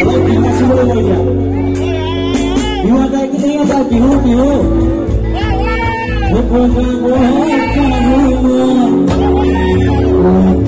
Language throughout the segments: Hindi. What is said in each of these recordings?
Abang kita semua aja. Iwa tak kita yang tak piu piu. Bukan bukan bukan bukan bukan.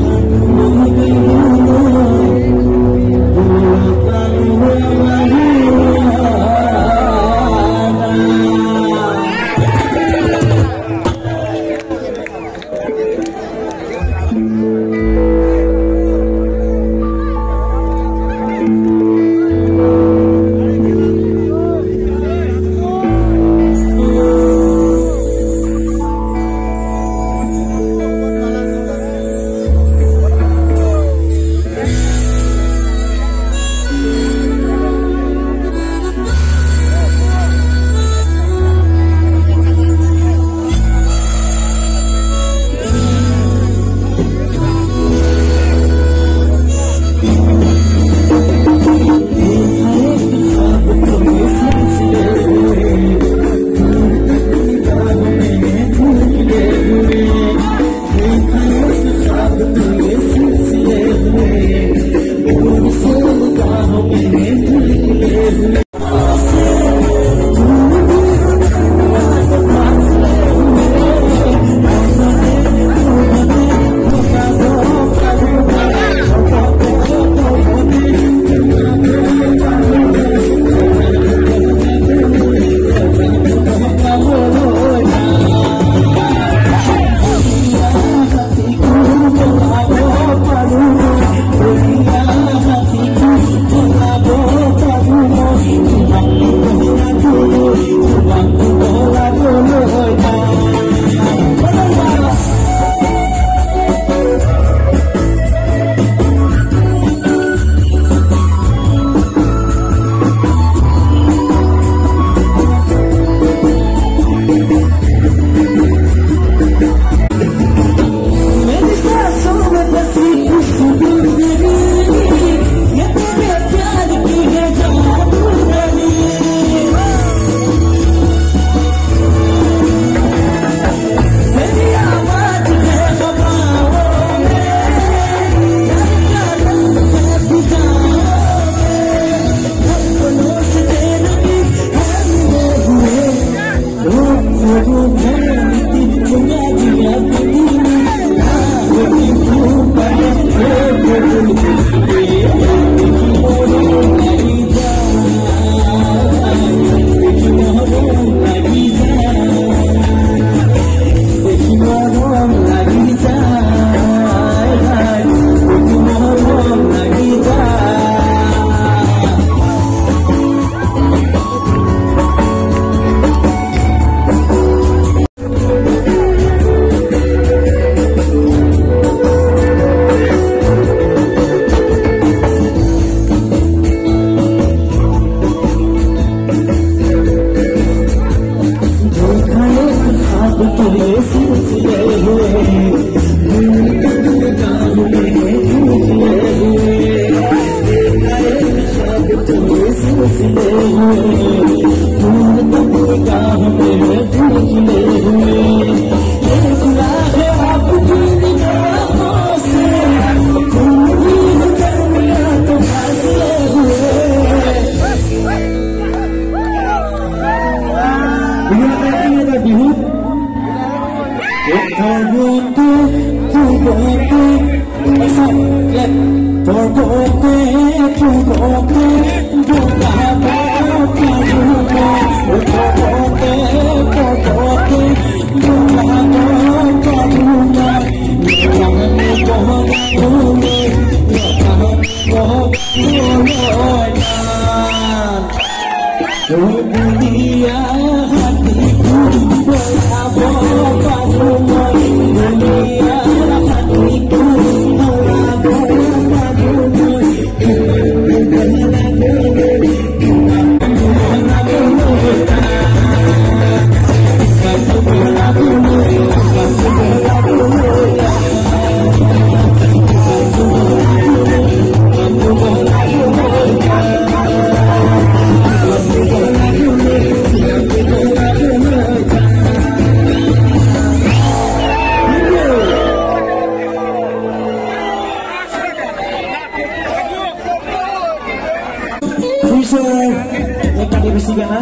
गाना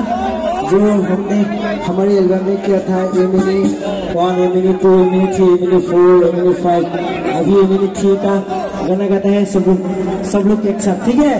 जो हमने हमारे एल्बम में किया था A mini one A mini two A mini three A mini four A mini five अभी ए मिनी थ्री का गाना गाता है सब लोग सब लोग एक साथ ठीक है?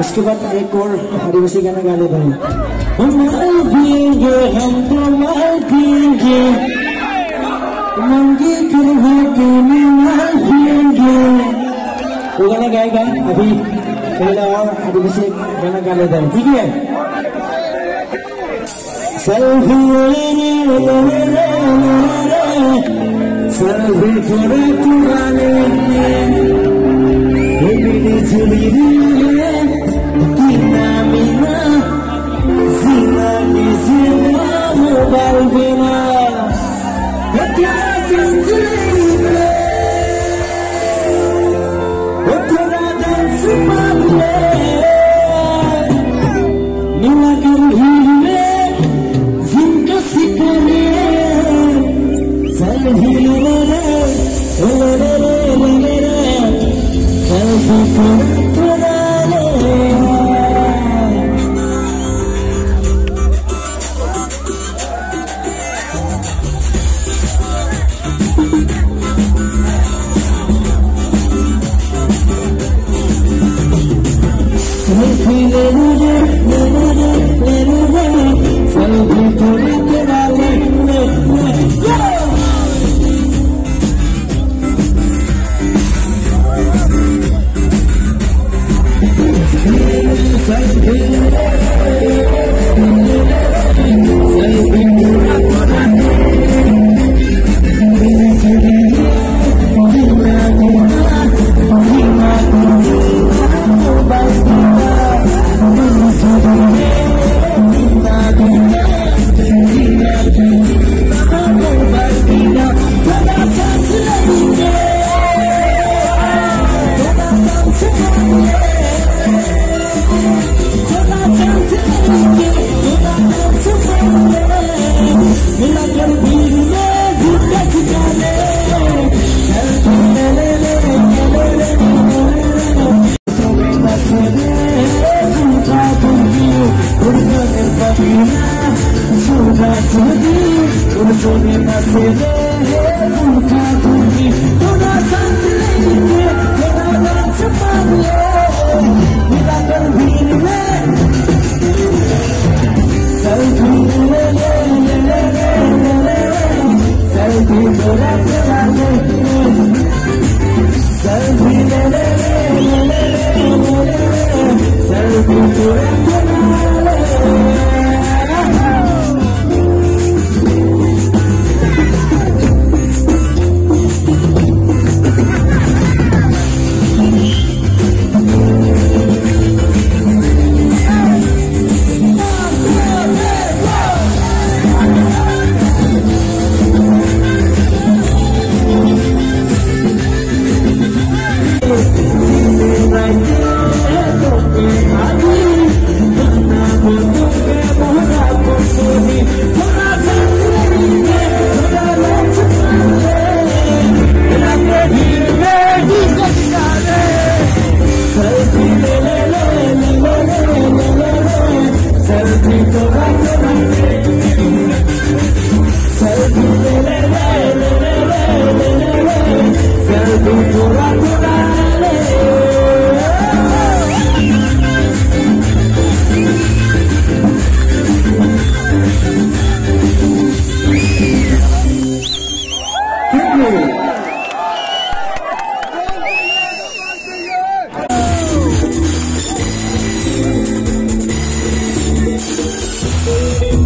उसके बाद एक और आदिवासी गाना गा लेते हैं हम पिएँगे हम तो माल पिएँगे मंगी फिर होके माल पिएँगे वो गाना गाएगा अभी पहला और आदिवासी गाना गा लेते ठीक है? सभी सभी थोड़े पुराने मेरी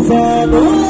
Rosa,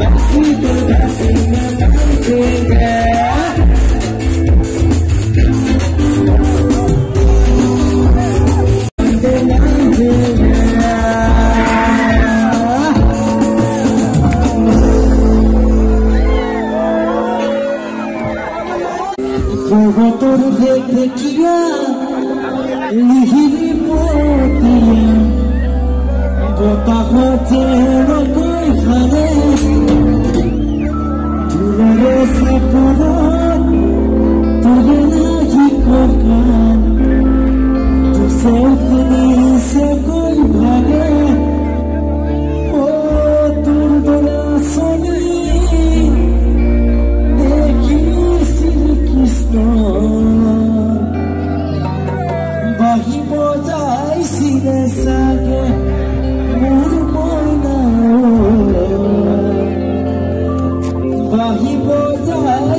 बाकी तो घाटी में माल पिएँगे 好一波再